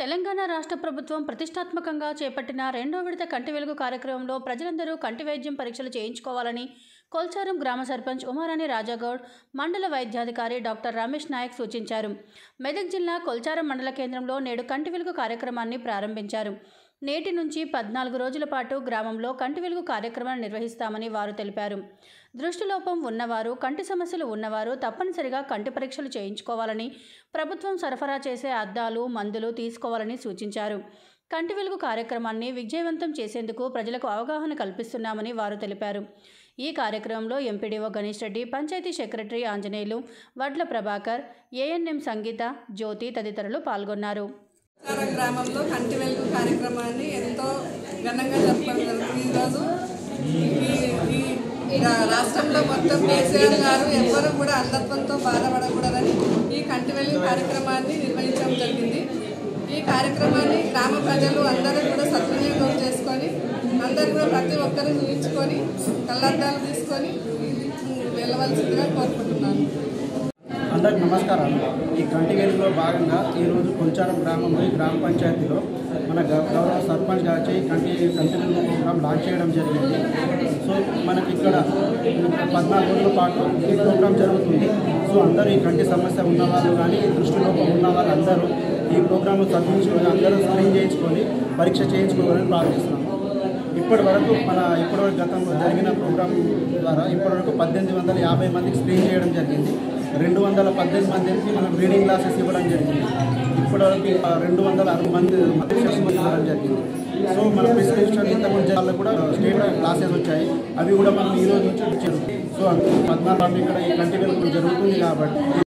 తెలంగాణ రాష్ట్ర ప్రభుత్వం ప్రతిష్టాత్మకంగా చేపట్టిన రెండో విడత కంటి వెలుగు కార్యక్రమంలో ప్రజలందరూ కంటి వైద్యం పరీక్షలు చేయించుకోవాలని కొల్చారం గ్రామ సర్పంచ్ ఉమారాణి రాజాగౌడ్ మండల వైద్యాధికారి డాక్టర్ రమేష్ నాయక్ సూచించారు. మెదక్ జిల్లా కొల్చారం మండల కేంద్రంలో నేడు కంటి వెలుగు కార్యక్రమాన్ని ప్రారంభించారు. నేటి నుంచి పద్నాలుగు రోజుల పాటు గ్రామంలో కంటి వెలుగు కార్యక్రమాన్ని నిర్వహిస్తామని వారు తెలిపారు. దృష్టిలోపం ఉన్నవారు కంటి సమస్యలు ఉన్నవారు తప్పనిసరిగా కంటి పరీక్షలు చేయించుకోవాలని ప్రభుత్వం సరఫరా చేసే అద్దాలు మందులు తీసుకోవాలని సూచించారు. కంటి వెలుగు కార్యక్రమాన్ని విజయవంతం చేసేందుకు ప్రజలకు అవగాహన కల్పిస్తున్నామని వారు తెలిపారు. ఈ కార్యక్రమంలో MPDO Ganesh Reddy panchayat secretary Anjaneyulu Vadla Prabhakar ANM సంగీత జ్యోతి తదితరులు పాల్గొన్నారు. గ్రామంలో కంటి వెలుగు కార్యక్రమాన్ని ఎంతో ఘనంగా జరపడం జరుగుతుంది. ఈరోజు ఈ ఈ రాష్ట్రంలో మొత్తం కేసీఆర్ గారు ఎవ్వరూ కూడా అంధత్వంతో బాధపడకూడదని ఈ కంటి వెలుగు కార్యక్రమాన్ని నిర్వహించడం జరిగింది. ఈ కార్యక్రమాన్ని గ్రామ ప్రజలు అందరూ కూడా సద్వినియోగం చేసుకొని అందరూ కూడా ప్రతి ఒక్కరూ చూపించుకొని కళ్ళద్దాలు తీసుకొని వెళ్ళవలసిందిగా కోరుకుంటున్నాను. అందరికి నమస్కారం ఈ కంటి వెలుగులో భాగంగా ఈరోజు కొంచారం గ్రామంలో ఈ గ్రామ పంచాయతీలో మన గౌరవ సర్పంచ్ గారి కంటి కంటి వెలుగు ప్రోగ్రాం లాంచ్ చేయడం జరిగింది. సో మనకి ఇక్కడ పద్నాలుగు రోజుల పాటు ఈ ప్రోగ్రాం జరుగుతుంది. సో అందరూ ఈ కంటి సమస్య ఉన్న వాళ్ళు కానీ దృష్టిలోపం ఉన్న వాళ్ళు అందరూ ఈ ప్రోగ్రాంలో సద్వించుకొని అందరూ స్క్రీన్ చేయించుకొని పరీక్ష చేయించుకోవాలని ప్రారంభిస్తున్నాము ఇప్పటి వరకు మన ఇప్పటి వరకు గతంలో జరిగిన ప్రోగ్రాం ద్వారా ఇప్పటివరకు పద్దెనిమిది వందల యాభై మందికి స్క్రీన్ చేయడం జరిగింది. రెండు వందల పద్దెనిమిది మందికి మనం రీడింగ్ క్లాసెస్ ఇవ్వడం జరిగింది. ఇప్పటివరకు వరకు రెండు వందల అరవై మంది ఇవ్వడం జరిగింది. సో మన ప్రిస్క్రిప్షన్ ఇంతకుముందు వాళ్ళకు కూడా స్టేట్ క్లాసెస్ వచ్చాయి. అవి కూడా మనం ఈ రోజు నుంచి ఇచ్చారు సో పద్నాలుగు ఇక్కడ ఈ కంటిన్యూ జరుగుతుంది కాబట్టి